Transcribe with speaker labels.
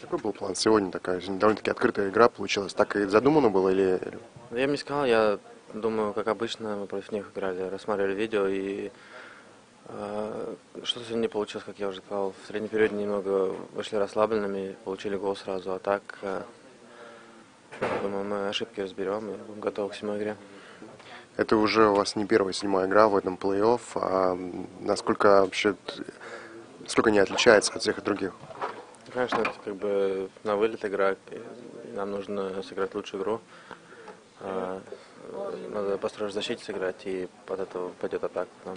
Speaker 1: Какой был план сегодня такая довольно-таки открытая игра получилась? Так и задумано было или...
Speaker 2: Я бы не сказал, я думаю, как обычно, мы против них играли, рассматривали видео и э, что-то сегодня не получилось, как я уже сказал. В среднем периоде немного вышли расслабленными, получили гол сразу, а так, э, думаю, мы ошибки разберем и будем готовы к седьмой игре.
Speaker 1: Это уже у вас не первая седьмая игра в этом плей-офф. А насколько вообще... Насколько не отличается от всех других?
Speaker 2: Конечно, это как бы на вылет игра. Нам нужно сыграть лучшую игру. А, Надо построить в сыграть, и под этого пойдет атака к нам.